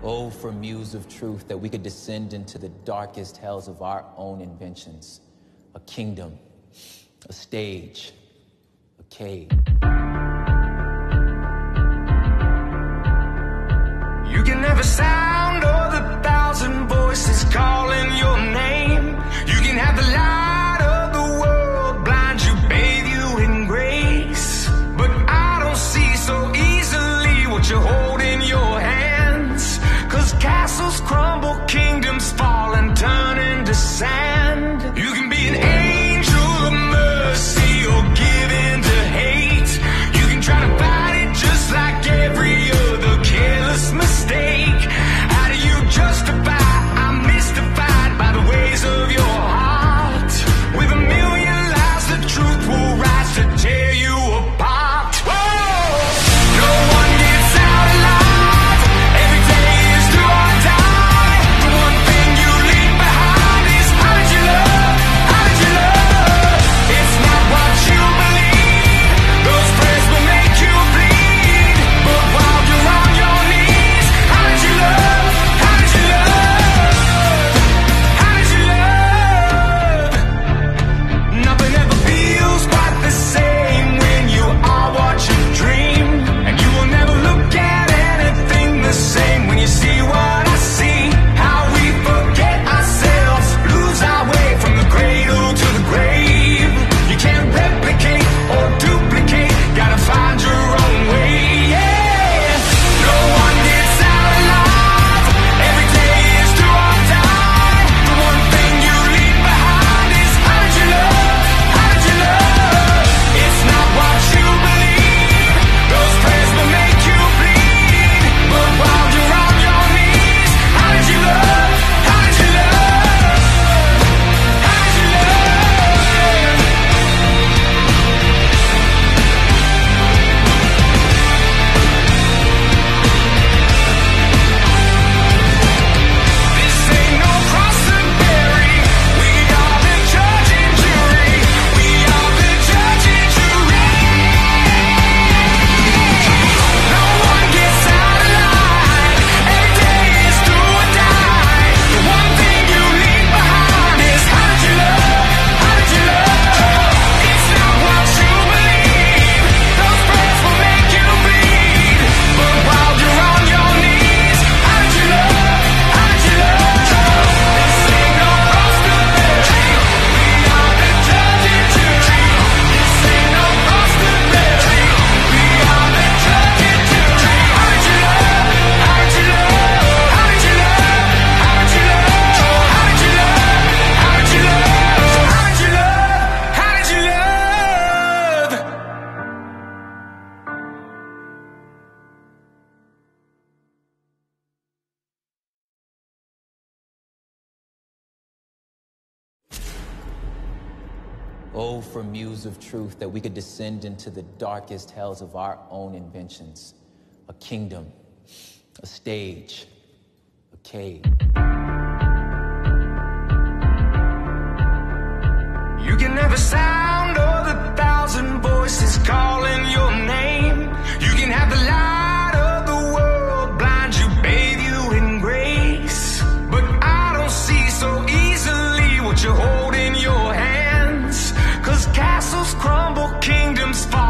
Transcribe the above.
Oh, for muse of truth, that we could descend into the darkest hells of our own inventions. A kingdom, a stage, a cave. You can never stop. Oh, for muse of truth, that we could descend into the darkest hells of our own inventions a kingdom, a stage, a cave. You can never sigh. Williams' fault.